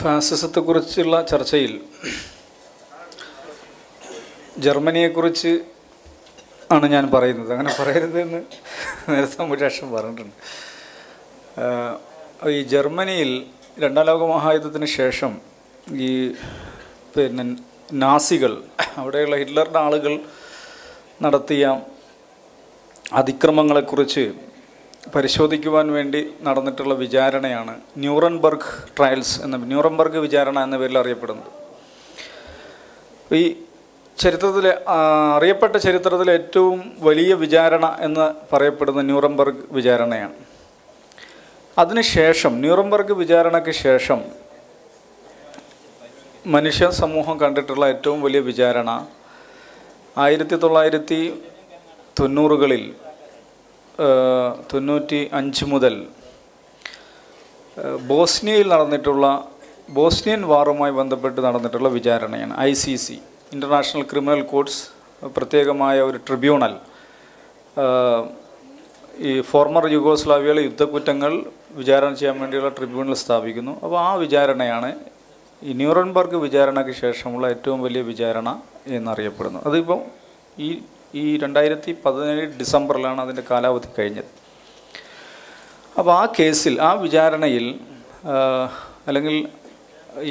ഫാസിസത്തെക്കുറിച്ചുള്ള ചർച്ചയിൽ ജർമ്മനിയെക്കുറിച്ച് ആണ് ഞാൻ പറയുന്നത്. അങ്ങനെ പറയരുതെന്ന് നേരത്തെ മുരാക്ഷൻ പറഞ്ഞിട്ടുണ്ട്. ഈ ജർമ്മനിയിൽ രണ്ടാം ലോക മഹായുദ്ധത്തിന് ശേഷം ഈ പിന്നെ നാസികൾ അവിടെയുള്ള ഹിറ്റ്ലറുടെ ആളുകൾ നടത്തിയ അതിക്രമങ്ങളെക്കുറിച്ച് പരിശോധിക്കുവാൻ വേണ്ടി നടന്നിട്ടുള്ള വിചാരണയാണ് ന്യൂറൻബർഗ് ട്രയൽസ് എന്ന ന്യൂറൻബർഗ് വിചാരണ എന്ന പേരിൽ അറിയപ്പെടുന്നത്. ഈ ചരിത്രത്തിലെ അറിയപ്പെട്ട ചരിത്രത്തിലെ ഏറ്റവും വലിയ വിചാരണ എന്ന് പറയപ്പെടുന്ന ന്യൂറംബർഗ് വിചാരണയാണ്. അതിനുശേഷം ന്യൂറംബർഗ് വിചാരണയ്ക്ക് ശേഷം മനുഷ്യ സമൂഹം കണ്ടിട്ടുള്ള ഏറ്റവും വലിയ വിചാരണ ആയിരത്തി തൊള്ളായിരത്തി തൊണ്ണൂറുകളിൽ തൊണ്ണൂറ്റി അഞ്ച് മുതൽ ബോസ്നിയയിൽ നടന്നിട്ടുള്ള ബോസ്നിയൻ വാറുമായി ബന്ധപ്പെട്ട് നടന്നിട്ടുള്ള വിചാരണയാണ് I C C International Criminal Courts പ്രത്യേകമായ ഒരു ട്രിബ്യൂണൽ. ഈ ഫോർമർ യുഗോസ്ലാവിയയിലെ യുദ്ധക്കുറ്റങ്ങൾ വിചാരണ ചെയ്യാൻ വേണ്ടിയുള്ള ട്രിബ്യൂണൽ സ്ഥാപിക്കുന്നു. അപ്പോൾ ആ വിചാരണയാണ് ഈ ന്യൂറൻബർഗ് വിചാരണയ്ക്ക് ശേഷമുള്ള ഏറ്റവും വലിയ വിചാരണ എന്നറിയപ്പെടുന്നു അതിപ്പം ഈ ഈ രണ്ടായിരത്തി പതിനേഴ് ഡിസംബറിലാണ് അതിന്റെ കാലാവധി കഴിഞ്ഞത്. അപ്പോൾ ആ കേസിൽ ആ വിചാരണയിൽ അല്ലെങ്കിൽ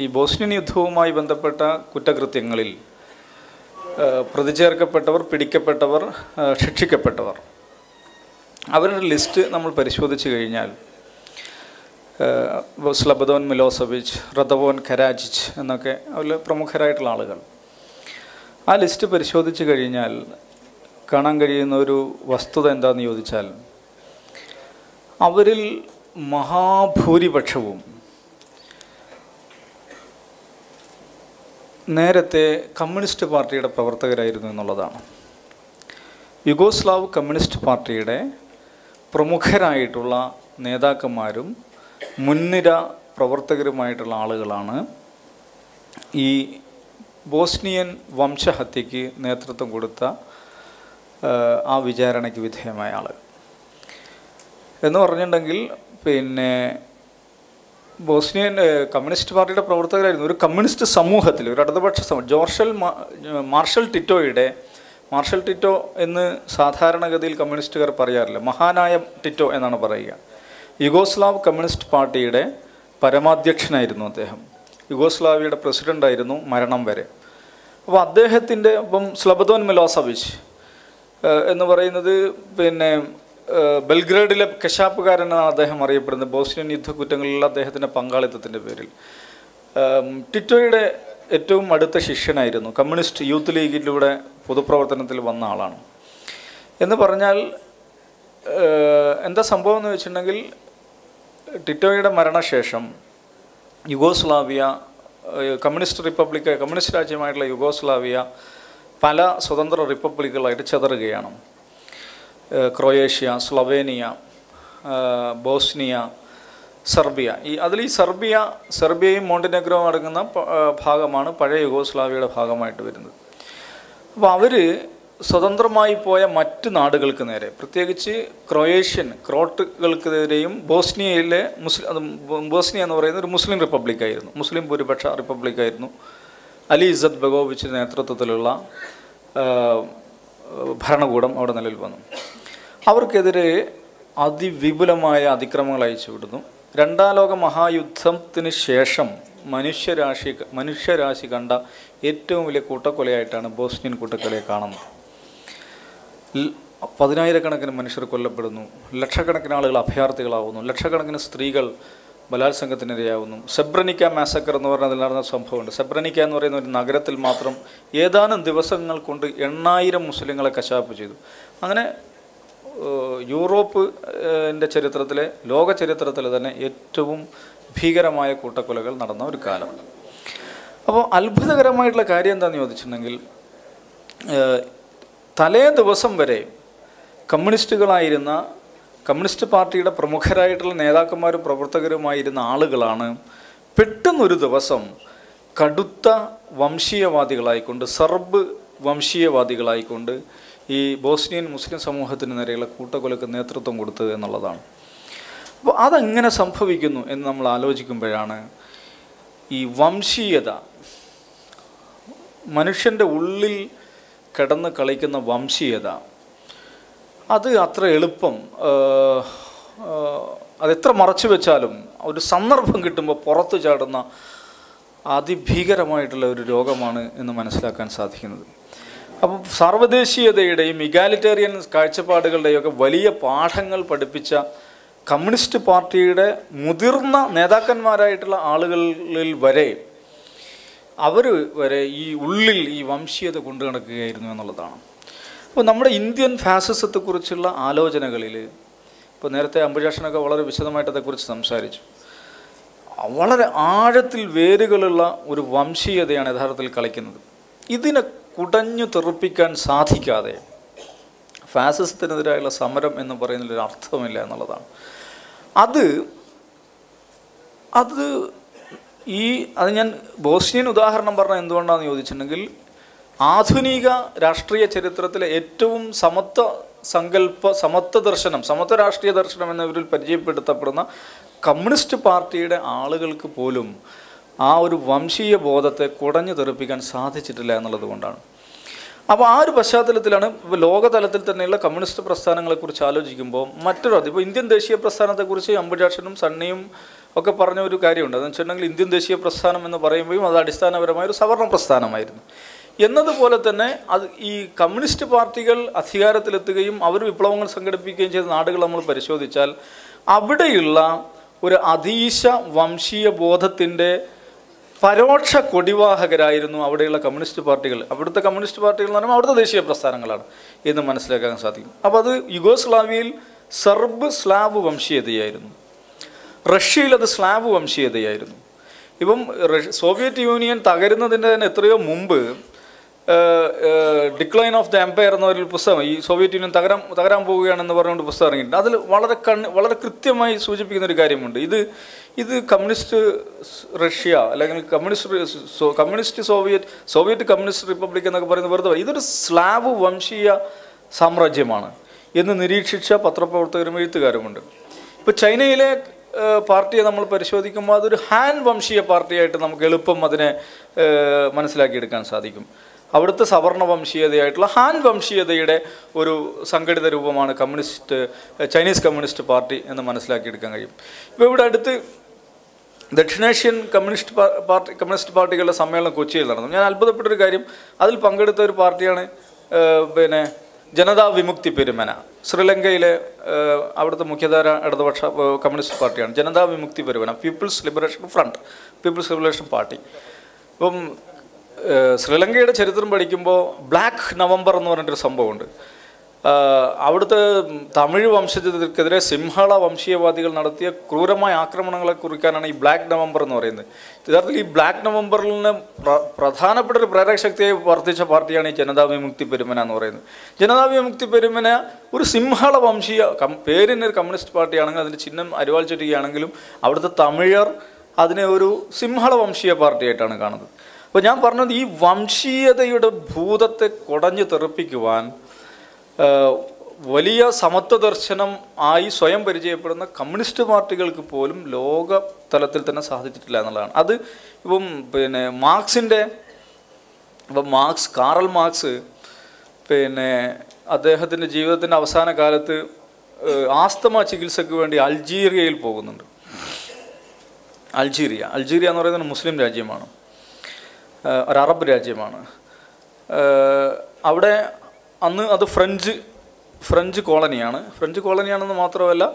ഈ ബോസ്നിയൻ യുദ്ധവുമായി ബന്ധപ്പെട്ട കുറ്റകൃത്യങ്ങളിൽ പ്രതിചേർക്കപ്പെട്ടവർ പ്രതി ചേർക്കപ്പെട്ടവർ പിടിക്കപ്പെട്ടവർ ശിക്ഷിക്കപ്പെട്ടവർ അവരുടെ ലിസ്റ്റ് നമ്മൾ പരിശോധിച്ച് കഴിഞ്ഞാൽ സ്ലബദോൻ മിലോസവിച്ച് റദവോൻ ഖരാജിച്ച് എന്നൊക്കെ അതിൽ പ്രമുഖരായിട്ടുള്ള ആളുകൾ. ആ ലിസ്റ്റ് പരിശോധിച്ച് കഴിഞ്ഞാൽ കാണാൻ കഴിയുന്ന ഒരു വസ്തുത എന്താണെന്ന് ചോദിച്ചാൽ അവരിൽ മഹാഭൂരിപക്ഷവും നേരത്തെ കമ്മ്യൂണിസ്റ്റ് പാർട്ടിയുടെ പ്രവർത്തകരായിരുന്നു എന്നുള്ളതാണ്. യുഗോസ്ലാവ് കമ്മ്യൂണിസ്റ്റ് പാർട്ടിയുടെ പ്രമുഖരായിട്ടുള്ള നേതാക്കന്മാരും മുൻനിര പ്രവർത്തകരുമായിട്ടുള്ള ആളുകളാണ് ഈ ബോസ്നിയൻ വംശഹത്യക്ക് നേതൃത്വം കൊടുത്ത ആ, വിചാരണയ്ക്ക് വിധേയമായ ആൾ എന്ന് പറഞ്ഞിട്ടുണ്ടെങ്കിൽ പിന്നെ ബോസ്നിയൻ കമ്മ്യൂണിസ്റ്റ് പാർട്ടിയുടെ പ്രവർത്തകരായിരുന്നു ഒരു കമ്മ്യൂണിസ്റ്റ് സമൂഹത്തിൽ ഒരു ഇടതുപക്ഷ സമൂഹം ജോർഷൽ മാർഷൽ ടിറ്റോയുടെ മാർഷൽ ടിറ്റോ എന്ന് സാധാരണഗതിയിൽ കമ്മ്യൂണിസ്റ്റുകാർ പറയാറില്ല മഹാനായ ടിറ്റോ എന്നാണ് പറയുക. യുഗോസ്ലാവ് കമ്മ്യൂണിസ്റ്റ് പാർട്ടിയുടെ പരമാധ്യക്ഷനായിരുന്നു അദ്ദേഹം. യുഗോസ്ലാവിയുടെ പ്രസിഡന്റായിരുന്നു മരണം വരെ. അപ്പോൾ അദ്ദേഹത്തിന്റെ ഇപ്പം സ്ലബദോൻ മിലോസവിച്ച് എന്ന് പറയുന്നത് പിന്നെ ബൽഗ്രേഡിലെ എന്നാണ് അദ്ദേഹം അറിയപ്പെടുന്നത്. ബോസ്നിയൻ യുദ്ധക്കുറ്റങ്ങളിലുള്ള അദ്ദേഹത്തിന്റെ പങ്കാളിത്തത്തിന്റെ പേരിൽ. ടിറ്റോയുടെ ഏറ്റവും അടുത്ത ശിഷ്യനായിരുന്നു. കമ്മ്യൂണിസ്റ്റ് യൂത്ത് ലീഗിലൂടെ പൊതുപ്രവർത്തനത്തിൽ വന്ന ആളാണ്. എന്ന് പറഞ്ഞാൽ എന്താ സംഭവം എന്ന് വെച്ചിട്ടുണ്ടെങ്കിൽ ടിറ്റോയുടെ മരണശേഷം യുഗോസ്ലാവിയ കമ്മ്യൂണിസ്റ്റ് റിപ്പബ്ലിക് കമ്മ്യൂണിസ്റ്റ് രാജ്യമായിട്ടുള്ള യുഗോസ്ലാവിയ പല സ്വതന്ത്ര റിപ്പബ്ലിക്കുകളായിട്ട് ചെതറുകയാണ്. Croatia Slovenia Bosnia Serbia. ഈ അതിൽ ഈ സെർബിയ സെർബിയയും മോണ്ടിനെഗ്രോവും അടങ്ങുന്ന ഭാഗമാണ് പഴയ യുഗോസ്ലാവിയയുടെ ഭാഗമായിട്ട് വരുന്നത്. അപ്പോൾ അവർ സ്വതന്ത്രമായി പോയ മറ്റ് നാടുകൾക്ക് നേരെ പ്രത്യേകിച്ച് ക്രൊയേഷ്യൻ ക്രോട്ടുകൾക്കെതിരെയും ബോസ്നിയയിലെ മുസ്ലിം ബോസ്നിയ എന്ന് പറയുന്ന ഒരു മുസ്ലിം റിപ്പബ്ലിക്കായിരുന്നു. മുസ്ലിം ഭൂരിപക്ഷ റിപ്പബ്ലിക്കായിരുന്നു. അലി ഇസദ് ബഗോവിച്ചിന്റെ നേതൃത്വത്തിലുള്ള ഭരണകൂടം അവിടെ നിലവിൽ വന്നു. അവർക്കെതിരെ അതിവിപുലമായ അതിക്രമങ്ങൾ അയച്ചു വിടുന്നു. രണ്ടാം ലോക മഹായുദ്ധത്തിന് ശേഷം മനുഷ്യരാശി മനുഷ്യരാശി കണ്ട ഏറ്റവും വലിയ കൂട്ടക്കൊലയായിട്ടാണ് ബോസ്നിയൻ കൂട്ടക്കൊലയെ കാണുന്നത്. പതിനായിരക്കണക്കിന് മനുഷ്യർ കൊല്ലപ്പെടുന്നു. ലക്ഷക്കണക്കിന് ആളുകൾ അഭയാർത്ഥികളാവുന്നു. ലക്ഷക്കണക്കിന് സ്ത്രീകൾ ബലാത്സംഗത്തിനിരയാവുന്നു സെബ്രനിക്ക മാസക്കർ എന്ന് പറഞ്ഞ അതിൽ നടന്ന സംഭവമുണ്ട്. സെബ്രനിക്ക എന്ന് പറയുന്ന ഒരു നഗരത്തിൽ മാത്രം ഏതാനും ദിവസങ്ങൾ കൊണ്ട് എണ്ണായിരം മുസ്ലിങ്ങളെ കശാപ്പ് ചെയ്തു. അങ്ങനെ യൂറോപ്പ് ന്റെ ചരിത്രത്തിലെ ലോക ചരിത്രത്തിൽ തന്നെ ഏറ്റവും ഭീകരമായ കൂട്ടക്കൊലകൾ നടന്ന ഒരു കാലമാണ് അപ്പോൾ അത്ഭുതകരമായിട്ടുള്ള കാര്യം എന്താണെന്ന് ചോദിച്ചിട്ടുണ്ടെങ്കിൽ തലേ ദിവസം വരെ കമ്മ്യൂണിസ്റ്റുകളായിരുന്ന കമ്മ്യൂണിസ്റ്റ് പാർട്ടിയുടെ പ്രമുഖരായിട്ടുള്ള നേതാക്കന്മാരും പ്രവർത്തകരുമായിരുന്ന ആളുകളാണ് പെട്ടെന്നൊരു ദിവസം കടുത്ത വംശീയവാദികളായിക്കൊണ്ട് സർബ് വംശീയവാദികളായിക്കൊണ്ട് ഈ ബോസ്നിയൻ മുസ്ലിം സമൂഹത്തിന് നേരെയുള്ള കൂട്ടക്കൊലക്ക് നേതൃത്വം കൊടുത്തത് എന്നുള്ളതാണ്. അപ്പോൾ അതെങ്ങനെ സംഭവിക്കുന്നു എന്ന് നമ്മൾ ആലോചിക്കുമ്പോഴാണ് ഈ വംശീയത മനുഷ്യന്റെ ഉള്ളിൽ കിടന്ന് കളിക്കുന്ന വംശീയത അത് അത്ര എളുപ്പം അതെത്ര മറച്ചു വെച്ചാലും ഒരു സന്ദർഭം കിട്ടുമ്പോൾ പുറത്തു ചാടുന്ന അതിഭീകരമായിട്ടുള്ള ഒരു രോഗമാണ് എന്ന് മനസ്സിലാക്കാൻ സാധിക്കുന്നത്. അപ്പം സാർവദേശീയതയുടെയും ഇഗാലിറ്റേറിയൻ കാഴ്ചപ്പാടുകളുടെയും ഒക്കെ വലിയ പാഠങ്ങൾ പഠിപ്പിച്ച കമ്മ്യൂണിസ്റ്റ് പാർട്ടിയുടെ മുതിർന്ന നേതാക്കന്മാരായിട്ടുള്ള ആളുകളിൽ വരെ അവർ വരെ ഈ ഉള്ളിൽ ഈ വംശീയത കൊണ്ടു നടക്കുകയായിരുന്നു എന്നുള്ളതാണ്. അപ്പോൾ നമ്മുടെ ഇന്ത്യൻ ഫാസിസത്തെക്കുറിച്ചുള്ള ആലോചനകളിൽ ഇപ്പോൾ നേരത്തെ അംബുജാഷനൊക്കെ വളരെ വിശദമായിട്ട് അതേക്കുറിച്ച് സംസാരിച്ചു. വളരെ ആഴത്തിൽ വേരുകളുള്ള ഒരു വംശീയതയാണ് യഥാർത്ഥത്തിൽ കളിക്കുന്നത്. ഇതിനെ കുടഞ്ഞു തെറുപ്പിക്കാൻ സാധിക്കാതെ ഫാസിസത്തിനെതിരായുള്ള സമരം എന്ന് പറയുന്നതിലൊരു അർത്ഥമില്ല എന്നുള്ളതാണ്. അത് അത് ഈ അത് ഞാൻ ബോസ്നിയൻ ഉദാഹരണം പറഞ്ഞാൽ എന്തുകൊണ്ടാണെന്ന് ചോദിച്ചിട്ടുണ്ടെങ്കിൽ ആധുനിക രാഷ്ട്രീയ ചരിത്രത്തിലെ ഏറ്റവും സമത്വ സങ്കല്പ സമത്വ ദർശനം സമത്വ രാഷ്ട്രീയ ദർശനം എന്നവരിൽ പരിചയപ്പെടുത്തപ്പെടുന്ന കമ്മ്യൂണിസ്റ്റ് പാർട്ടിയുടെ ആളുകൾക്ക് പോലും ആ ഒരു വംശീയ ബോധത്തെ കുടഞ്ഞു തെറിപ്പിക്കാൻ സാധിച്ചിട്ടില്ല എന്നുള്ളത് കൊണ്ടാണ്. അപ്പോൾ ആ ഒരു പശ്ചാത്തലത്തിലാണ് ലോകതലത്തിൽ തന്നെയുള്ള കമ്മ്യൂണിസ്റ്റ് പ്രസ്ഥാനങ്ങളെക്കുറിച്ച് ആലോചിക്കുമ്പോൾ മറ്റൊരു ഇപ്പോൾ ഇന്ത്യൻ ദേശീയ പ്രസ്ഥാനത്തെക്കുറിച്ച് അംബുജാക്ഷനും സണ്ണിയും ഒക്കെ പറഞ്ഞ ഒരു കാര്യമുണ്ട്. അതെന്ന് വെച്ചിട്ടുണ്ടെങ്കിൽ ഇന്ത്യൻ ദേശീയ പ്രസ്ഥാനം എന്ന് പറയുമ്പോഴും അത് അടിസ്ഥാനപരമായ ഒരു സവർണ പ്രസ്ഥാനമായിരുന്നു. എന്നതുപോലെ തന്നെ അത് ഈ കമ്മ്യൂണിസ്റ്റ് പാർട്ടികൾ അധികാരത്തിലെത്തുകയും അവർ വിപ്ലവങ്ങൾ സംഘടിപ്പിക്കുകയും ചെയ്ത നാടുകൾ നമ്മൾ പരിശോധിച്ചാൽ അവിടെയുള്ള ഒരു അതീശ വംശീയ ബോധത്തിന്റെ പരോക്ഷ കൊടിവാഹകരായിരുന്നു അവിടെയുള്ള കമ്മ്യൂണിസ്റ്റ് പാർട്ടികൾ. അവിടുത്തെ കമ്മ്യൂണിസ്റ്റ് പാർട്ടികൾ എന്ന് പറയുമ്പോൾ അവിടുത്തെ ദേശീയ പ്രസ്ഥാനങ്ങളാണ് എന്ന് മനസ്സിലാക്കാൻ സാധിക്കും. അപ്പോൾ അത് യുഗോസ്ലാവിയയിൽ സെർബ് സ്ലാവ് വംശീയതയായിരുന്നു. റഷ്യയിൽ അത് സ്ലാവ് വംശീയതയായിരുന്നു. ഇപ്പം സോവിയറ്റ് യൂണിയൻ തകരുന്നതിന്റെ തന്നെ എത്രയോ മുമ്പ് ഡിക്ലൈൻ ഓഫ് ദ എംപയർ എന്ന ഒരു പുസ്തകം ഈ സോവിയറ്റ് യൂണിയൻ തകരാൻ തകരാൻ പോവുകയാണെന്ന് പറഞ്ഞുകൊണ്ട് പുസ്തകം ഇറങ്ങിയിട്ടുണ്ട്. അതിൽ വളരെ കണ്ണ് വളരെ കൃത്യമായി സൂചിപ്പിക്കുന്ന ഒരു കാര്യമുണ്ട്. ഇത് ഇത് കമ്മ്യൂണിസ്റ്റ് റഷ്യ അല്ലെങ്കിൽ communist communist Soviet Soviet communist republic എന്നൊക്കെ പറയുന്നത് വെറുതെ ഇതൊരു സ്ലാബ് വംശീയ സാമ്രാജ്യമാണ് എന്ന് നിരീക്ഷിച്ച പത്രപ്രവർത്തകരും എഴുത്തുകാരുമുണ്ട്. ഇപ്പോൾ ചൈനയിലെ പാർട്ടിയെ നമ്മൾ പരിശോധിക്കുമ്പോൾ അതൊരു ഹാൻ വംശീയ പാർട്ടിയായിട്ട് നമുക്ക് എളുപ്പം അതിനെ മനസ്സിലാക്കിയെടുക്കാൻ സാധിക്കും. അവിടുത്തെ സവർണ വംശീയതയായിട്ടുള്ള ഹാൻ വംശീയതയുടെ ഒരു സംഘടിത രൂപമാണ് കമ്മ്യൂണിസ്റ്റ് ചൈനീസ് കമ്മ്യൂണിസ്റ്റ് പാർട്ടി എന്ന് മനസ്സിലാക്കിയെടുക്കാൻ കഴിയും. ഇപ്പോൾ ഇവിടെ അടുത്ത് ദക്ഷിണേഷ്യൻ കമ്മ്യൂണിസ്റ്റ് പാർട്ടി കമ്മ്യൂണിസ്റ്റ് പാർട്ടികളുടെ സമ്മേളനം കൊച്ചിയിൽ നടന്നു. ഞാൻ അത്ഭുതപ്പെട്ടൊരു കാര്യം അതിൽ പങ്കെടുത്ത ഒരു പാർട്ടിയാണ് പിന്നെ ജനതാ വിമുക്തി പെരുമന. ശ്രീലങ്കയിലെ അവിടുത്തെ മുഖ്യധാര ഇടതുപക്ഷ കമ്മ്യൂണിസ്റ്റ് പാർട്ടിയാണ്. Janatha Vimukthi Peramuna people's liberation front people's liberation party. ഏഹ്, ശ്രീലങ്കയുടെ ചരിത്രം പഠിക്കുമ്പോൾ ബ്ലാക്ക് നവംബർ എന്ന് പറഞ്ഞിട്ടൊരു സംഭവമുണ്ട്. അവിടുത്തെ തമിഴ് വംശജർക്കെതിരെ സിംഹള വംശീയവാദികൾ നടത്തിയ ക്രൂരമായ ആക്രമണങ്ങളെ കുറിക്കാനാണ് ഈ ബ്ലാക്ക് നവംബർ എന്ന് പറയുന്നത്. യഥാർത്ഥത്തിൽ ഈ ബ്ലാക്ക് നവംബറിൽ നിന്ന് പ്രധാനപ്പെട്ട ഒരു പ്രേരക ശക്തിയായി വർദ്ധിച്ച പാർട്ടിയാണ് ഈ ജനതാ വിമുക്തി പെരുമന എന്ന് പറയുന്നത്. ജനതാ വിമുക്തി പെരുമന ഒരു സിംഹള വംശീയ കം പേരിന് ഒരു കമ്മ്യൂണിസ്റ്റ് പാർട്ടിയാണെങ്കിൽ അതിന്റെ ചിഹ്നം അരുവാൾ ചുറ്റുകയാണെങ്കിലും അവിടുത്തെ തമിഴർ അതിനെ ഒരു സിംഹള വംശീയ പാർട്ടിയായിട്ടാണ് കാണുന്നത്. അപ്പോൾ ഞാൻ പറഞ്ഞത് ഈ വംശീയതയുടെ ഭൂതത്തെ കുടഞ്ഞു തെറിപ്പിക്കുവാൻ വലിയ സമത്വ ദർശനം ആയി സ്വയം പരിചയപ്പെടുന്ന കമ്മ്യൂണിസ്റ്റ് പാർട്ടികൾക്ക് പോലും ലോക തലത്തിൽ തന്നെ സാധിച്ചിട്ടില്ല എന്നുള്ളതാണ്. അത് ഇപ്പം പിന്നെ മാർക്സിന്റെ ഇപ്പം മാർക്സ് കാറൽ മാർക്സ് പിന്നെ അദ്ദേഹത്തിന്റെ ജീവിതത്തിന്റെ അവസാന കാലത്ത് ആസ്തമ ചികിത്സയ്ക്ക് വേണ്ടി അൾജീരിയയിൽ പോകുന്നുണ്ട്. അൾജീരിയ അൾജീരിയ എന്ന് പറയുന്നത് മുസ്ലിം രാജ്യമാണ്. ഒരു അറബ് രാജ്യമാണ്. അവിടെ അന്ന് അത് ഫ്രഞ്ച് ഫ്രഞ്ച് കോളനിയാണ്. ഫ്രഞ്ച് കോളനിയാണെന്ന് മാത്രമല്ല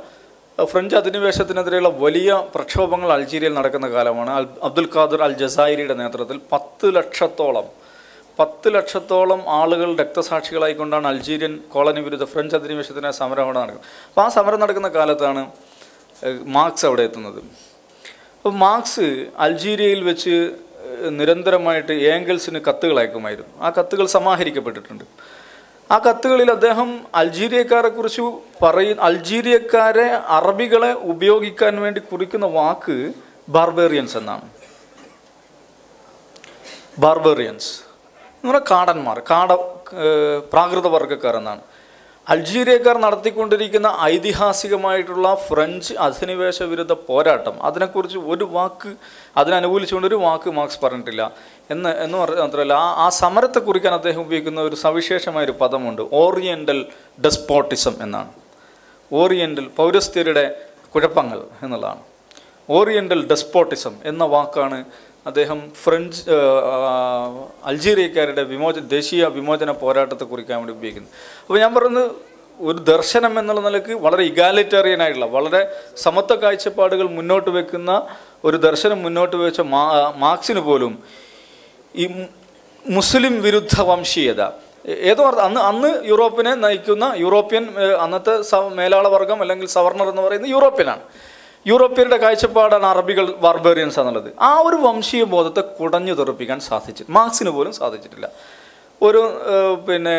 ഫ്രഞ്ച് അധിനിവേശത്തിനെതിരെയുള്ള വലിയ പ്രക്ഷോഭങ്ങൾ അൾജീരിയയിൽ നടക്കുന്ന കാലമാണ്. അബ്ദുൽ ഖാദർ അൽ ജസായിരിയുടെ നേതൃത്വത്തിൽ പത്ത് ലക്ഷത്തോളം പത്ത് ലക്ഷത്തോളം ആളുകൾ രക്തസാക്ഷികളായിക്കൊണ്ടാണ് അൾജീരിയൻ കോളനി വിരുദ്ധ ഫ്രഞ്ച് അധിനിവേശത്തിന് സമരം അവിടെ നടക്കുന്നത്. അപ്പോൾ ആ സമരം നടക്കുന്ന കാലത്താണ് മാർക്സ് അവിടെ എത്തുന്നത്. അപ്പോൾ മാർക്സ് അൾജീരിയയിൽ വെച്ച് നിരന്തരമായിട്ട് ഏംഗിൾസിന് കത്തുകൾ അയക്കുമായിരുന്നു. ആ കത്തുകൾ സമാഹരിക്കപ്പെട്ടിട്ടുണ്ട്. ആ കത്തുകളിൽ അദ്ദേഹം അൾജീരിയക്കാരെ കുറിച്ച് പറയ അൾജീരിയക്കാരെ അറബികളെ ഉപയോഗിക്കാൻ വേണ്ടി കുറിക്കുന്ന വാക്ക് ബാർബേറിയൻസ് എന്നാണ്. ബാർബേറിയൻസ് എന്ന് പറഞ്ഞാൽ കാടന്മാർ കാട പ്രാകൃത വർഗക്കാർ എന്നാണ്. അൾജീരിയക്കാർ നടത്തിക്കൊണ്ടിരിക്കുന്ന ഐതിഹാസികമായിട്ടുള്ള ഫ്രഞ്ച് അധിനിവേശ വിരുദ്ധ പോരാട്ടം അതിനെക്കുറിച്ച് ഒരു വാക്ക് അതിനനുകൂലിച്ചുകൊണ്ട് ഒരു വാക്ക് മാർക്സ് പറഞ്ഞിട്ടില്ല. എന്ന് എന്ന് പറഞ്ഞ മാത്രമല്ല ആ ആ സമരത്തെ കുറിക്കാൻ അദ്ദേഹം ഉപയോഗിക്കുന്ന ഒരു സവിശേഷമായ ഒരു പദമുണ്ട് ഓറിയന്റൽ ഡെസ്പോട്ടിസം എന്നാണ്. ഓറിയന്റൽ പൗരസ്ത്യരുടെ കുഴപ്പങ്ങൾ എന്നുള്ളതാണ്. ഓറിയന്റൽ ഡെസ്പോട്ടിസം എന്ന വാക്കാണ് അദ്ദേഹം ഫ്രഞ്ച് അൾജീരിയക്കാരുടെ വിമോചന ദേശീയ വിമോചന പോരാട്ടത്തെ കുറിക്കാൻ വേണ്ടി ഉപയോഗിക്കുന്നത് അപ്പോൾ ഞാൻ പറയുന്നത് ഒരു ദർശനം എന്നുള്ള നിലയ്ക്ക് വളരെ ഇഗാലിറ്റേറിയൻ ആയിട്ടുള്ള വളരെ സമത്വ കാഴ്ചപ്പാടുകൾ മുന്നോട്ട് വെക്കുന്ന ഒരു ദർശനം മുന്നോട്ട് വെച്ച മാർക്സിന് പോലും ഈ മുസ്ലിം വിരുദ്ധ വംശീയത. ഏതോ അന്ന് അന്ന് യൂറോപ്പിനെ നയിക്കുന്ന യൂറോപ്യൻ അന്നത്തെ മേലാള വർഗം അല്ലെങ്കിൽ സവർണർ എന്ന് പറയുന്നത് യൂറോപ്യനാണ്. യൂറോപ്യരുടെ കാഴ്ചപ്പാടാണ് അറബികൾ വർബേറിയൻസ് എന്നുള്ളത്. ആ ഒരു വംശീയ ബോധത്തെ കുടഞ്ഞു തെറിപ്പിക്കാൻ സാധിച്ചു മാർക്സിന് പോലും സാധിച്ചിട്ടില്ല. ഒരു പിന്നെ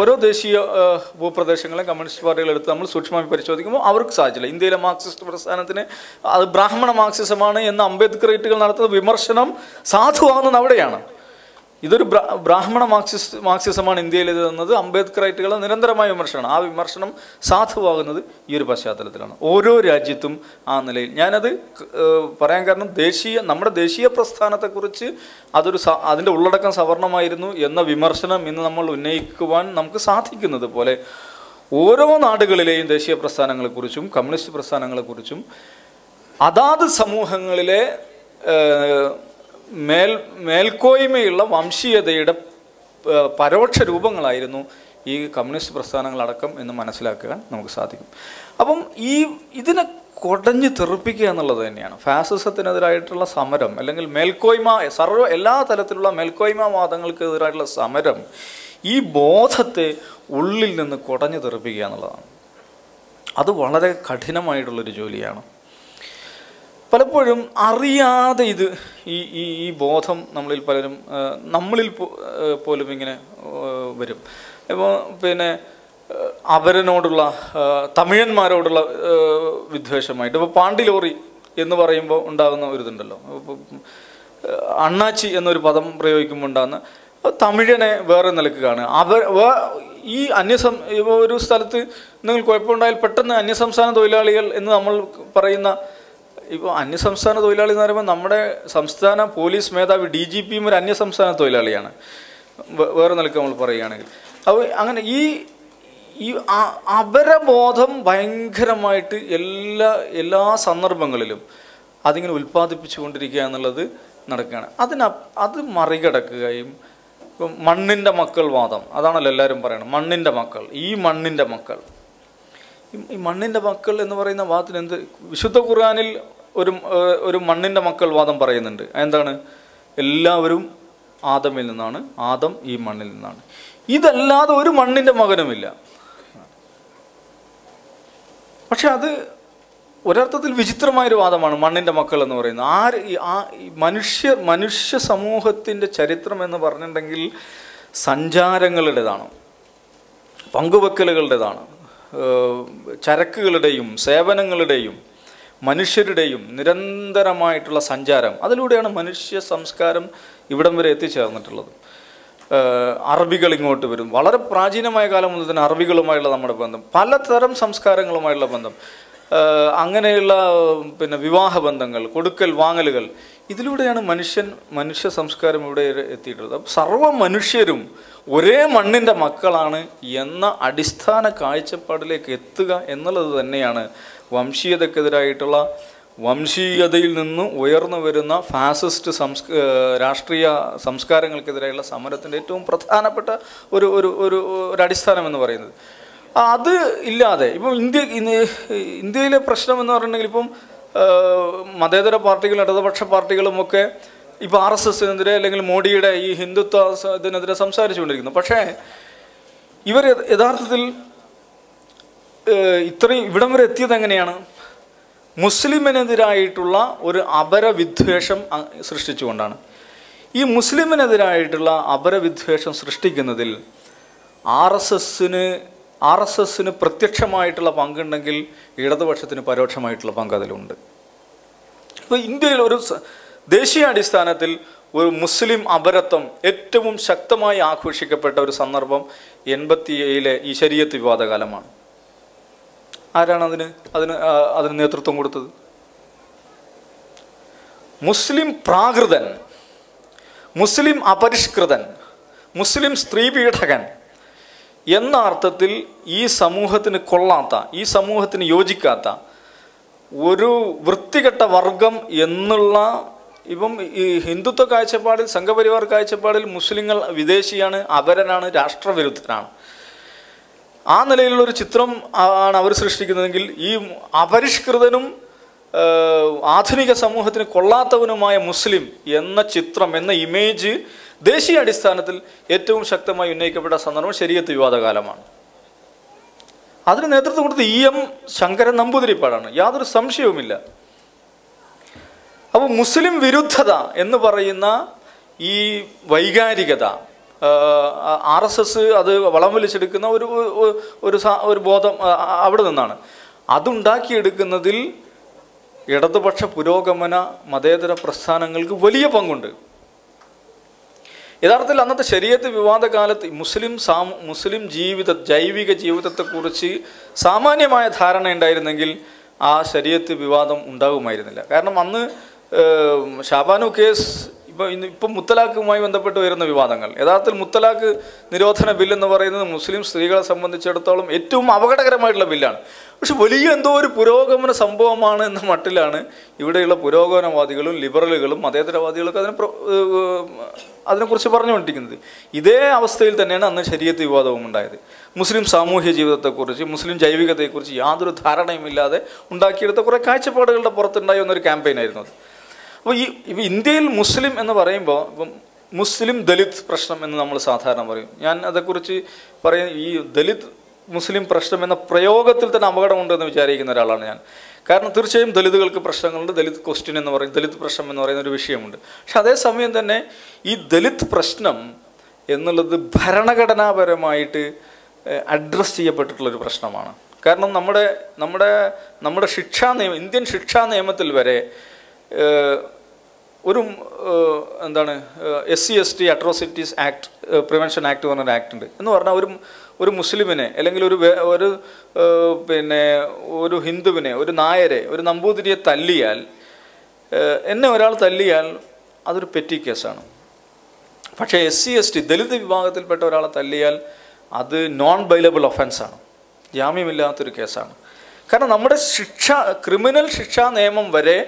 ഓരോ ദേശീയ ഭൂപ്രദേശങ്ങളും കമ്മ്യൂണിസ്റ്റ് പാർട്ടികൾ എടുത്ത് നമ്മൾ സൂക്ഷ്മമായി പരിശോധിക്കുമ്പോൾ അവർക്ക് സാധിച്ചില്ല. ഇന്ത്യയിലെ മാർക്സിസ്റ്റ് പ്രസ്ഥാനത്തിന് അത് ബ്രാഹ്മണ മാർക്സിസമാണ് എന്ന് അംബേദ്കറേറ്റുകൾ നടത്തുന്ന വിമർശനം സാധുവാകുന്നത് അവിടെയാണ്. ഇതൊരു ബ്രാഹ്മണ മാർക്സിസ്റ്റ് മാർക്സിസമാണ് ഇന്ത്യയിൽ ഇത് എന്നത് അംബേദ്കറൈറ്റുകളെ നിരന്തരമായ വിമർശനമാണ്. ആ വിമർശനം സാധുവാകുന്നത് ഈ ഒരു പശ്ചാത്തലത്തിലാണ്. ഓരോ രാജ്യത്തും ആ നിലയിൽ. ഞാനത് പറയാൻ കാരണം ദേശീയ നമ്മുടെ ദേശീയ പ്രസ്ഥാനത്തെക്കുറിച്ച് അതൊരു അതിന്റെ ഉള്ളടക്കം സവർണമായിരുന്നു എന്ന വിമർശനം ഇന്ന് നമ്മൾ ഉന്നയിക്കുവാൻ നമുക്ക് സാധിക്കുന്നത് പോലെ ഓരോ നാടുകളിലെയും ദേശീയ പ്രസ്ഥാനങ്ങളെക്കുറിച്ചും കമ്മ്യൂണിസ്റ്റ് പ്രസ്ഥാനങ്ങളെക്കുറിച്ചും അതാത് സമൂഹങ്ങളിലെ മേൽ മേൽക്കോയ്മയുള്ള വംശീയതയുടെ പരോക്ഷ രൂപങ്ങളായിരുന്നു ഈ കമ്മ്യൂണിസ്റ്റ് പ്രസ്ഥാനങ്ങളടക്കം എന്ന് മനസ്സിലാക്കാൻ നമുക്ക് സാധിക്കും. അപ്പം ഈ ഇതിനെ കൊടഞ്ഞ് തെറിപ്പിക്കുക എന്നുള്ളത് തന്നെയാണ്. ഫാസിസത്തിനെതിരായിട്ടുള്ള സമരം അല്ലെങ്കിൽ മേൽക്കോയ്മ സർവ എല്ലാ തരത്തിലുള്ള മേൽക്കോയ്മ വാദങ്ങൾക്കെതിരായിട്ടുള്ള സമരം ഈ ബോധത്തെ ഉള്ളിൽ നിന്ന് കുടഞ്ഞു തെറിപ്പിക്കുക എന്നുള്ളതാണ്. അത് വളരെ കഠിനമായിട്ടുള്ളൊരു ജോലിയാണ്. പലപ്പോഴും അറിയാതെ ഇത് ഈ ഈ ഈ ബോധം നമ്മളിൽ പലരും നമ്മളിൽ പോലും ഇങ്ങനെ വരും. ഇപ്പോൾ പിന്നെ അവരനോടുള്ള തമിഴന്മാരോടുള്ള വിദ്വേഷമായിട്ട് ഇപ്പോൾ പാണ്ടിലോറി എന്ന് പറയുമ്പോൾ ഉണ്ടാകുന്ന ഒരു ഇതുണ്ടല്ലോ. അണ്ണാച്ചി എന്നൊരു പദം പ്രയോഗിക്കുമ്പോൾ ഉണ്ടാകുന്ന തമിഴനെ വേറെ നിലയ്ക്ക് കാണുക. അവർ ഈ അന്യസം ഇപ്പോൾ ഒരു സ്ഥലത്ത് എന്തെങ്കിലും കുഴപ്പമുണ്ടായാൽ പെട്ടെന്ന് അന്യസംസ്ഥാന തൊഴിലാളികൾ എന്ന് നമ്മൾ പറയുന്ന ഇപ്പോൾ അന്യസംസ്ഥാന തൊഴിലാളി എന്ന് പറയുമ്പോൾ നമ്മുടെ സംസ്ഥാന പോലീസ് മേധാവി ഡി ജി പിയും ഒരു അന്യസംസ്ഥാന തൊഴിലാളിയാണ്. വേറെ നിലയ്ക്ക് നമ്മൾ പറയുകയാണെങ്കിൽ. അപ്പോൾ അങ്ങനെ ഈ ഈ അപരബോധം ഭയങ്കരമായിട്ട് എല്ലാ എല്ലാ സന്ദർഭങ്ങളിലും അതിങ്ങനെ ഉൽപ്പാദിപ്പിച്ചു കൊണ്ടിരിക്കുക എന്നുള്ളത് നടക്കുകയാണ്. അതിന അത് മറികടക്കുകയും ഇപ്പം മണ്ണിന്റെ മക്കൾ വാദം അതാണല്ലോ എല്ലാവരും പറയുന്നത് മണ്ണിന്റെ മക്കൾ ഈ മണ്ണിന്റെ മക്കൾ. ഈ മണ്ണിന്റെ മക്കൾ എന്ന് പറയുന്ന വാദത്തിന് എന്ത് വിശുദ്ധ ഖുർആനിൽ ഒരു ഒരു മണ്ണിന്റെ മക്കൾ വാദം പറയുന്നുണ്ട്. എന്താണ്? എല്ലാവരും ആദമിൽ നിന്നാണ്. ആദം ഈ മണ്ണിൽ നിന്നാണ്. ഇതല്ലാതെ ഒരു മണ്ണിന്റെ മകനുമില്ല. പക്ഷെ അത് ഒരർത്ഥത്തിൽ വിചിത്രമായൊരു വാദമാണ് മണ്ണിന്റെ മക്കൾ എന്ന് പറയുന്നത്. ആര് ആ മനുഷ്യ മനുഷ്യ സമൂഹത്തിന്റെ ചരിത്രം എന്ന് പറഞ്ഞിട്ടുണ്ടെങ്കിൽ സഞ്ചാരങ്ങളുടേതാണ് പങ്കുവെക്കലുകളുടേതാണ് ചരക്കുകളുടെയും സേവനങ്ങളുടെയും മനുഷ്യരുടെയും നിരന്തരമായിട്ടുള്ള സഞ്ചാരം അതിലൂടെയാണ് മനുഷ്യ സംസ്കാരം ഇവിടം വരെ എത്തിച്ചേർന്നിട്ടുള്ളത്. അറബികൾ ഇങ്ങോട്ട് വരും. വളരെ പ്രാചീനമായ കാലം മുതൽ തന്നെ അറബികളുമായുള്ള നമ്മുടെ ബന്ധം. പലതരം സംസ്കാരങ്ങളുമായുള്ള ബന്ധം. അങ്ങനെയുള്ള പിന്നെ വിവാഹ ബന്ധങ്ങൾ കൊടുക്കൽ വാങ്ങലുകൾ ഇതിലൂടെയാണ് മനുഷ്യൻ മനുഷ്യ സംസ്കാരം ഇവിടെ എത്തിയിട്ടുള്ളത്. അപ്പം സർവ മനുഷ്യരും ഒരേ മണ്ണിന്റെ മക്കളാണ് എന്ന അടിസ്ഥാന കാഴ്ചപ്പാടിലേക്ക് എത്തുക എന്നുള്ളത് തന്നെയാണ് വംശീയതക്കെതിരായിട്ടുള്ള വംശീയതയിൽ നിന്ന് ഉയർന്നു വരുന്ന ഫാസിസ്റ്റ് ഏഹ് രാഷ്ട്രീയ സംസ്കാരങ്ങൾക്കെതിരായുള്ള സമരത്തിന്റെ ഏറ്റവും പ്രധാനപ്പെട്ട ഒരു ഒരു ഒരു അടിസ്ഥാനം എന്ന് പറയുന്നത്. അത് ഇല്ലാതെ ഇപ്പം ഇന്ത്യ ഇന്ത്യയിലെ പ്രശ്നം എന്ന് പറഞ്ഞിട്ടുണ്ടെങ്കിൽ ഇപ്പം മതേതര പാർട്ടികൾ ഇടതുപക്ഷ പാർട്ടികളുമൊക്കെ ഇപ്പോൾ ആർ എസ് എസിനെതിരെ അല്ലെങ്കിൽ മോഡിയുടെ ഈ ഹിന്ദുത്വ ഇതിനെതിരെ സംസാരിച്ചുകൊണ്ടിരിക്കുന്നു. പക്ഷേ ഇവർ യഥാർത്ഥത്തിൽ ഇത്രയും ഇവിടം വരെ എത്തിയത് എങ്ങനെയാണ്? മുസ്ലിമിനെതിരായിട്ടുള്ള ഒരു അപരവിദ്വേഷം സൃഷ്ടിച്ചുകൊണ്ടാണ്. ഈ മുസ്ലിമിനെതിരായിട്ടുള്ള അപരവിദ്വേഷം സൃഷ്ടിക്കുന്നതിൽ ആർ എസ് എസിന് ആർ എസ് എസിന് പ്രത്യക്ഷമായിട്ടുള്ള പങ്കുണ്ടെങ്കിൽ ഇടതുപക്ഷത്തിന് പരോക്ഷമായിട്ടുള്ള പങ്ക് അതിലുണ്ട്. ഇപ്പോൾ ഇന്ത്യയിൽ ഒരു ദേശീയ അടിസ്ഥാനത്തിൽ ഒരു മുസ്ലിം അപരത്വം ഏറ്റവും ശക്തമായി ആഘോഷിക്കപ്പെട്ട ഒരു സന്ദർഭം എൺപത്തി ഏഴിലെ ഈ ശരീരത്ത് വിവാദകാലമാണ്. ആരാണ് അതിന് അതിന് അതിന് നേതൃത്വം കൊടുത്തത്? മുസ്ലിം പ്രാകൃതൻ മുസ്ലിം അപരിഷ്കൃതൻ മുസ്ലിം സ്ത്രീപീഡകൻ എന്ന അർത്ഥത്തിൽ ഈ സമൂഹത്തിന് കൊള്ളാത്ത ഈ സമൂഹത്തിന് യോജിക്കാത്ത ഒരു വൃത്തികെട്ട വർഗം എന്നുള്ള ഇപ്പം ഈ ഹിന്ദുത്വ കാഴ്ചപ്പാടിൽ സംഘപരിവാർ കാഴ്ചപ്പാടിൽ മുസ്ലിങ്ങൾ വിദേശിയാണ് അപരനാണ് രാഷ്ട്രവിരുദ്ധനാണ്. ആ നിലയിലുള്ള ഒരു ചിത്രം ആണ് അവർ സൃഷ്ടിക്കുന്നതെങ്കിൽ ഈ അപരിഷ്കൃതനും ആധുനിക സമൂഹത്തിന് കൊള്ളാത്തവനുമായ മുസ്ലിം എന്ന ചിത്രം എന്ന ഇമേജ് ദേശീയ അടിസ്ഥാനത്തിൽ ഏറ്റവും ശക്തമായി ഉന്നയിക്കപ്പെട്ട സന്ദർഭം ശരീരത്ത് വിവാദകാലമാണ്. അതിന് നേതൃത്വം കൊടുത്ത് ഇ എം ശങ്കരൻ നമ്പൂതിരിപ്പാടാണ്. യാതൊരു സംശയവുമില്ല. അപ്പോൾ മുസ്ലിം വിരുദ്ധത എന്ന് പറയുന്ന ഈ വൈകാരികത ആർ എസ് എസ് അത് വളം വലിച്ചെടുക്കുന്ന ഒരു ഒരു- ഒരു ബോധം അവിടെ നിന്നാണ്. അതുണ്ടാക്കിയെടുക്കുന്നതിൽ ഇടതുപക്ഷ പുരോഗമന മതേതര പ്രസ്ഥാനങ്ങൾക്ക് വലിയ പങ്കുണ്ട്. യഥാർത്ഥത്തിൽ അന്നത്തെ ശരീരത്ത് വിവാദ കാലത്ത് മുസ്ലിം സാം മുസ്ലിം ജീവിത ജൈവിക ജീവിതത്തെക്കുറിച്ച് സാമാന്യമായ ധാരണ ഉണ്ടായിരുന്നെങ്കിൽ ആ ശരീരത്ത് വിവാദം ഉണ്ടാകുമായിരുന്നില്ല. കാരണം അന്ന് ഷാബാനു കേസ് ഇപ്പം ഇന്ന് ഇപ്പം മുത്തലാഖുമായി ബന്ധപ്പെട്ട് വരുന്ന വിവാദങ്ങൾ. യഥാർത്ഥത്തിൽ മുത്തലാഖ് നിരോധന ബില്ലെന്ന് പറയുന്നത് മുസ്ലിം സ്ത്രീകളെ സംബന്ധിച്ചിടത്തോളം ഏറ്റവും അപകടകരമായിട്ടുള്ള ബില്ലാണ്. പക്ഷെ വലിയ എന്തോ ഒരു പുരോഗമന സംഭവമാണ് എന്ന മട്ടിലാണ് ഇവിടെയുള്ള പുരോഗമനവാദികളും ലിബറലുകളും മതേതരവാദികളൊക്കെ അതിനെ അതിനെക്കുറിച്ച് പറഞ്ഞുകൊണ്ടിരിക്കുന്നത്. ഇതേ അവസ്ഥയിൽ തന്നെയാണ് അന്ന് ശരീരത്ത് വിവാദവും ഉണ്ടായത്. മുസ്ലിം സാമൂഹ്യ ജീവിതത്തെക്കുറിച്ച് മുസ്ലിം ജൈവികതയെക്കുറിച്ച് യാതൊരു ധാരണയുമില്ലാതെ ഉണ്ടാക്കിയെടുത്ത കുറേ കാഴ്ചപ്പാടുകളുടെ പുറത്തുണ്ടായി വന്നൊരു ക്യാമ്പയിനായിരുന്നു അത്. അപ്പോൾ ഈ ഇപ്പോൾ ഇന്ത്യയിൽ മുസ്ലിം എന്ന് പറയുമ്പോൾ ഇപ്പം മുസ്ലിം ദലിത് പ്രശ്നം എന്ന് നമ്മൾ സാധാരണ പറയും. ഞാൻ അതേക്കുറിച്ച് പറയും ഈ ദലിത് മുസ്ലിം പ്രശ്നം എന്ന പ്രയോഗത്തിൽ തന്നെ അപകടമുണ്ടെന്ന് വിചാരിക്കുന്ന ഒരാളാണ് ഞാൻ. കാരണം തീർച്ചയായും ദലിതുകൾക്ക് പ്രശ്നങ്ങളുണ്ട്. ദലിത് ക്വസ്റ്റ്യൻ എന്ന് പറയും ദലിത് പ്രശ്നം എന്ന് പറയുന്ന ഒരു വിഷയമുണ്ട്. പക്ഷെ അതേസമയം തന്നെ ഈ ദലിത് പ്രശ്നം എന്നുള്ളത് ഭരണഘടനാപരമായിട്ട് അഡ്രസ്സ് ചെയ്യപ്പെട്ടിട്ടുള്ളൊരു പ്രശ്നമാണ്. കാരണം നമ്മുടെ നമ്മുടെ നമ്മുടെ ശിക്ഷാ നിയമം ഇന്ത്യൻ ശിക്ഷാ നിയമത്തിൽ വരെ ഒരു എന്താണ് S C S T atrocities act prevention act പറഞ്ഞൊരു ആക്ട് ഉണ്ട്. എന്ന് പറഞ്ഞാൽ ഒരു ഒരു മുസ്ലിമിനെ അല്ലെങ്കിൽ ഒരു ഒരു പിന്നെ ഒരു ഹിന്ദുവിനെ ഒരു നായരെ ഒരു നമ്പൂതിരിയെ തല്ലിയാൽ എന്നെ ഒരാൾ തല്ലിയാൽ അതൊരു പെറ്റി കേസാണ്. പക്ഷേ S C S T Dalit വിഭാഗത്തിൽപ്പെട്ട ഒരാളെ തല്ലിയാൽ അത് നോൺ ബൈലബിൾ ഒഫൻസാണ് ജാമ്യമില്ലാത്തൊരു കേസാണ്. കാരണം നമ്മുടെ ശിക്ഷ ക്രിമിനൽ ശിക്ഷാ നിയമം വരെ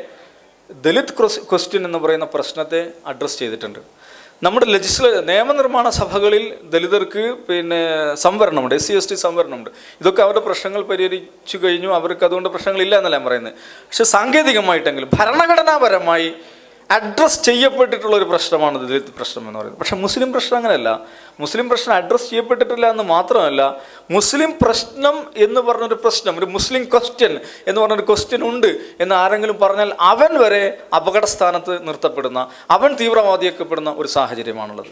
ദലിത് ക്വസ്റ്റ്യൻ എന്ന് പറയുന്ന പ്രശ്നത്തെ അഡ്രസ്സ് ചെയ്തിട്ടുണ്ട്. നമ്മുടെ ലെജിസ്ല നിയമനിർമ്മാണ സഭകളിൽ ദലിതർക്ക് പിന്നെ സംവരണമുണ്ട് എസ് സി എസ് ടി സംവരണമുണ്ട്. ഇതൊക്കെ അവരുടെ പ്രശ്നങ്ങൾ പരിഹരിച്ചു കഴിഞ്ഞു അവർക്ക് അതുകൊണ്ട് പ്രശ്നങ്ങളില്ല എന്നല്ല ഞാൻ പറയുന്നത്. പക്ഷെ സാങ്കേതികമായിട്ടെങ്കിലും ഭരണഘടനാപരമായി അഡ്രസ്സ് ചെയ്യപ്പെട്ടിട്ടുള്ള ഒരു പ്രശ്നമാണ് ദളിത് പ്രശ്നം എന്ന് പറയുന്നത്. പക്ഷേ മുസ്ലിം പ്രശ്നം അങ്ങനെയല്ല. മുസ്ലിം പ്രശ്നം അഡ്രസ്സ് ചെയ്യപ്പെട്ടിട്ടില്ല എന്ന് മാത്രമല്ല മുസ്ലിം പ്രശ്നം എന്ന് പറഞ്ഞൊരു പ്രശ്നം ഒരു മുസ്ലിം ക്വസ്റ്റ്യൻ എന്ന് പറഞ്ഞൊരു ക്വസ്റ്റ്യൻ ഉണ്ട് എന്ന് ആരെങ്കിലും പറഞ്ഞാൽ അവൻ വരെ അപകടസ്ഥാനത്ത് നിർത്തപ്പെടുന്ന അവൻ തീവ്രവാദിയാക്കപ്പെടുന്ന ഒരു സാഹചര്യമാണുള്ളത്.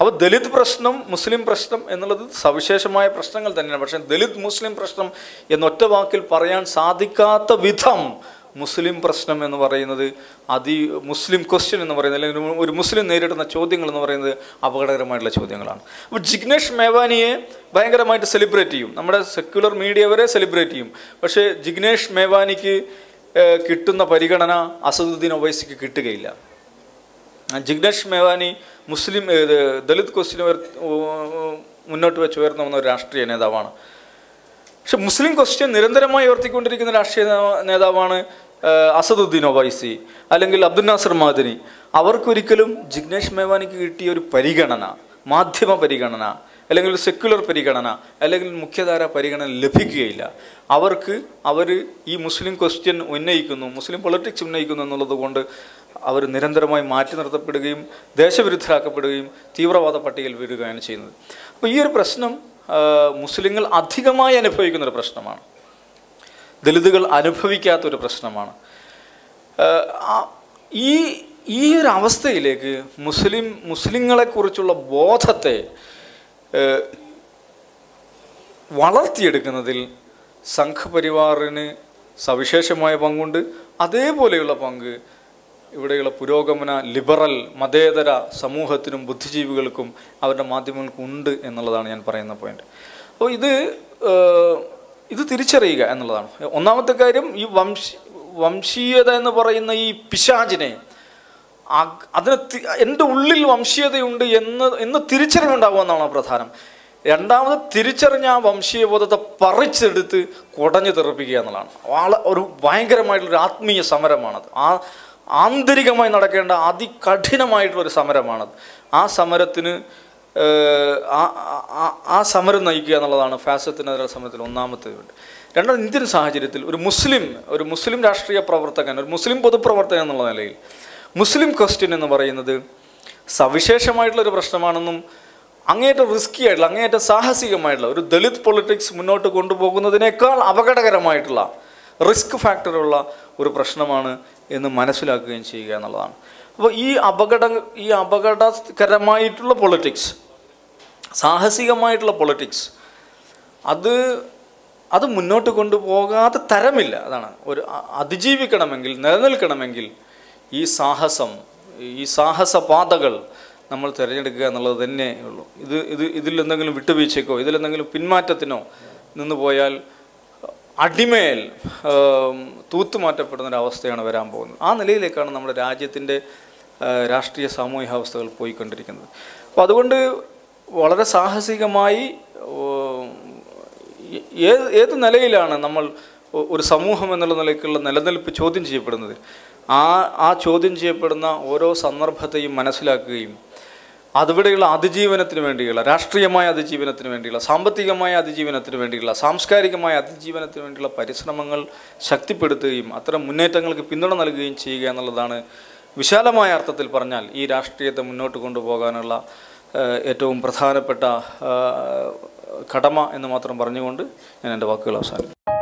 അപ്പോൾ ദലിത് പ്രശ്നം മുസ്ലിം പ്രശ്നം എന്നുള്ളത് സവിശേഷമായ പ്രശ്നങ്ങൾ തന്നെയാണ്. പക്ഷേ ദലിത് മുസ്ലിം പ്രശ്നം എന്നൊറ്റ വാക്കിൽ പറയാൻ സാധിക്കാത്ത വിധം മുസ്ലിം പ്രശ്നം എന്ന് പറയുന്നത് അതി മുസ്ലിം ക്വസ്റ്റ്യൻ എന്ന് പറയുന്നത് അല്ലെങ്കിൽ ഒരു- മുസ്ലിം നേരിടുന്ന ചോദ്യങ്ങൾ എന്ന് പറയുന്നത് അപകടകരമായിട്ടുള്ള ചോദ്യങ്ങളാണ്. അപ്പോൾ ജിഗ്നേഷ് മേവാനിയെ ഭയങ്കരമായിട്ട് സെലിബ്രേറ്റ് ചെയ്യും. നമ്മുടെ സെക്യുലർ മീഡിയ വരെ സെലിബ്രേറ്റ് ചെയ്യും. പക്ഷേ ജിഗ്നേഷ് മേവാനിക്ക് കിട്ടുന്ന പരിഗണന അസദുദ്ദീൻ ഒവൈസിക്ക് കിട്ടുകയില്ല. ജിഗ്നേഷ് മേവാനി മുസ്ലിം ദളിത് ക്വസ്റ്റ്യൻ മുന്നോട്ട് വെച്ച് ഉയർന്നു വന്ന ഒരു രാഷ്ട്രീയ നേതാവാണ്. പക്ഷെ മുസ്ലിം ക്വസ്റ്റ്യൻ നിരന്തരമായി ഉയർത്തിക്കൊണ്ടിരിക്കുന്ന രാഷ്ട്രീയ നേതാവാണ് അസദുദ്ദീൻ ഒവൈസി അല്ലെങ്കിൽ അബ്ദുൽ നാസർ മാദിനി. അവർക്കൊരിക്കലും ജിഗ്നേഷ് മേവാനിക്ക് കിട്ടിയ ഒരു പരിഗണന മാധ്യമ പരിഗണന അല്ലെങ്കിൽ സെക്യുലർ പരിഗണന അല്ലെങ്കിൽ മുഖ്യധാര പരിഗണന ലഭിക്കുകയില്ല. അവർക്ക് അവർ ഈ മുസ്ലിം ക്വസ്റ്റ്യൻ ഉന്നയിക്കുന്നു മുസ്ലിം പൊളിറ്റിക്സ് ഉന്നയിക്കുന്നു എന്നുള്ളത് കൊണ്ട് അവർ നിരന്തരമായി മാറ്റി നിർത്തപ്പെടുകയും ദേശവിരുദ്ധരാക്കപ്പെടുകയും തീവ്രവാദ പട്ടികയിൽ വരികയാണ് ചെയ്യുന്നത്. അപ്പോൾ ഈ ഒരു പ്രശ്നം മുസ്ലിങ്ങൾ അധികമായി അനുഭവിക്കുന്ന ഒരു പ്രശ്നമാണ്. ദലിതുകൾ അനുഭവിക്കാത്തൊരു പ്രശ്നമാണ്. ഈ ഈ ഒരു അവസ്ഥയിലേക്ക് മുസ്ലിം മുസ്ലിങ്ങളെക്കുറിച്ചുള്ള ബോധത്തെ വളർത്തിയെടുക്കുന്നതിൽ സംഘപരിവാറിന് സവിശേഷമായ പങ്കുണ്ട്. അതേപോലെയുള്ള പങ്ക് ഇവിടെയുള്ള പുരോഗമന ലിബറൽ മതേതര സമൂഹത്തിനും ബുദ്ധിജീവികൾക്കും അവരുടെ മാധ്യമങ്ങൾക്കും ഉണ്ട് എന്നുള്ളതാണ് ഞാൻ പറയുന്ന പോയിന്റ് അപ്പോൾ ഇത് ഇത് തിരിച്ചറിയുക എന്നുള്ളതാണ്. ഒന്നാമത്തെ കാര്യം ഈ വംശ വംശീയത എന്ന് പറയുന്ന ഈ പിശാചിനെ അതിന് എന്റെ ഉള്ളിൽ വംശീയതയുണ്ട് എന്ന് എന്ന് തിരിച്ചറിവുണ്ടാവുക എന്നാണ് പ്രധാനം. രണ്ടാമത് തിരിച്ചറിഞ്ഞ ആ വംശീയബോധത്തെ പറിച്ചെടുത്ത് കുടഞ്ഞു തെറിപ്പിക്കുക എന്നുള്ളതാണ്. ആളെ ഒരു ഭയങ്കരമായിട്ടുള്ളൊരു ആത്മീയ സമരമാണത്. ആ ആന്തരികമായി നടക്കേണ്ട അതികഠിനമായിട്ടുള്ള ഒരു സമരമാണത് ആ സമരത്തിന് ആ- സമരം നയിക്കുക എന്നുള്ളതാണ് ഫാസത്തിനെതിരെ സമരത്തിൽ ഒന്നാമത്തെ വേണ്ടി രണ്ടാമത് ഇന്ത്യൻ സാഹചര്യത്തിൽ ഒരു മുസ്ലിം ഒരു മുസ്ലിം രാഷ്ട്രീയ പ്രവർത്തകൻ ഒരു മുസ്ലിം പൊതുപ്രവർത്തകൻ എന്നുള്ള നിലയിൽ മുസ്ലിം ക്വസ്റ്റ്യൻ എന്ന് പറയുന്നത് സവിശേഷമായിട്ടുള്ള ഒരു പ്രശ്നമാണെന്നും അങ്ങേയറ്റം റിസ്കി ആയിട്ടുള്ള അങ്ങേയറ്റം സാഹസികമായിട്ടുള്ള ഒരു ദളിത് പൊളിറ്റിക്സ് മുന്നോട്ട് കൊണ്ടുപോകുന്നതിനേക്കാൾ അപകടകരമായിട്ടുള്ള റിസ്ക് ഫാക്ടറുള്ള ഒരു പ്രശ്നമാണ് എന്ന് മനസ്സിലാക്കുകയും ചെയ്യുക എന്നുള്ളതാണ്. അപ്പോൾ ഈ അപകട ഈ അപകടകരമായിട്ടുള്ള പൊളിറ്റിക്സ് സാഹസികമായിട്ടുള്ള പൊളിറ്റിക്സ് അത് അത് മുന്നോട്ട് കൊണ്ടുപോകാതെ തരമില്ല. അതാണ്. ഒരു അതിജീവിക്കണമെങ്കിൽ നിലനിൽക്കണമെങ്കിൽ ഈ സാഹസം ഈ സാഹസപാതകൾ നമ്മൾ തിരഞ്ഞെടുക്കുക എന്നുള്ളത് തന്നെ ഉള്ളൂ. ഇത് ഇത് ഇതിൽ എന്തെങ്കിലും വിട്ടുവീഴ്ചയ്ക്കോ ഇതിലെന്തെങ്കിലും പിന്മാറ്റത്തിനോ നിന്ന് പോയാൽ അടിമേൽ തൂത്തുമാറ്റപ്പെടുന്നൊരവസ്ഥയാണ് വരാൻ പോകുന്നത്. ആ നിലയിലേക്കാണ് നമ്മുടെ രാജ്യത്തിന്റെ രാഷ്ട്രീയ സാമൂഹിക അവസ്ഥകൾ പോയിക്കൊണ്ടിരിക്കുന്നത്. അപ്പോൾ അതുകൊണ്ട് വളരെ സാഹസികമായി ഏത് ഏത് നിലയിലാണ് നമ്മൾ ഒരു സമൂഹം എന്നുള്ള നിലയ്ക്കുള്ള നിലനിൽപ്പ് ചോദ്യം ചെയ്യപ്പെടുന്നത്? ആ ആ ചോദ്യം ചെയ്യപ്പെടുന്ന ഓരോ സന്ദർഭത്തെയും മനസ്സിലാക്കുകയും അതിവിടെയുള്ള അതിജീവനത്തിന് വേണ്ടിയുള്ള രാഷ്ട്രീയമായ അതിജീവനത്തിന് വേണ്ടിയുള്ള സാമ്പത്തികമായ അതിജീവനത്തിന് വേണ്ടിയുള്ള സാംസ്കാരികമായ അതിജീവനത്തിന് വേണ്ടിയുള്ള പരിശ്രമങ്ങൾ ശക്തിപ്പെടുത്തുകയും അത്തരം മുന്നേറ്റങ്ങൾക്ക് പിന്തുണ നൽകുകയും ചെയ്യുക എന്നുള്ളതാണ് വിശാലമായ അർത്ഥത്തിൽ പറഞ്ഞാൽ ഈ രാഷ്ട്രീയത്തെ മുന്നോട്ട് കൊണ്ടുപോകാനുള്ള ഏറ്റവും പ്രധാനപ്പെട്ട കടമ എന്ന് മാത്രം പറഞ്ഞുകൊണ്ട് ഞാൻ എന്റെ വാക്കുകൾ അവസാനിപ്പിക്കും